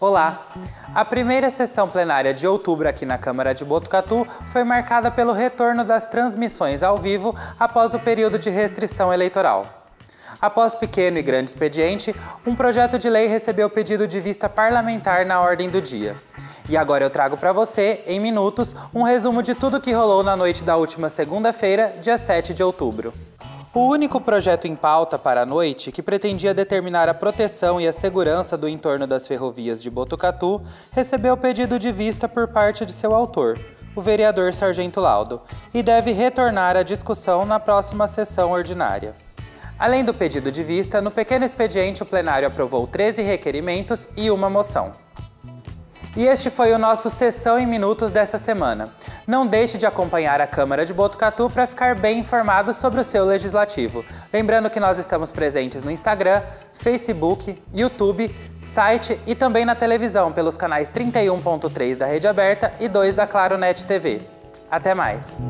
Olá! A primeira sessão plenária de outubro aqui na Câmara de Botucatu foi marcada pelo retorno das transmissões ao vivo após o período de restrição eleitoral. Após pequeno e grande expediente, um projeto de lei recebeu pedido de vista parlamentar na ordem do dia. E agora eu trago para você, em minutos, um resumo de tudo que rolou na noite da última segunda-feira, dia 7 de outubro. O único projeto em pauta para a noite, que pretendia determinar a proteção e a segurança do entorno das ferrovias de Botucatu, recebeu pedido de vista por parte de seu autor, o vereador Sargento Laudo, e deve retornar à discussão na próxima sessão ordinária. Além do pedido de vista, no pequeno expediente o plenário aprovou 13 requerimentos e uma moção. E este foi o nosso Sessão em Minutos dessa semana. Não deixe de acompanhar a Câmara de Botucatu para ficar bem informado sobre o seu legislativo. Lembrando que nós estamos presentes no Instagram, Facebook, YouTube, site e também na televisão pelos canais 31.3 da Rede Aberta e 2 da Claro Net TV. Até mais!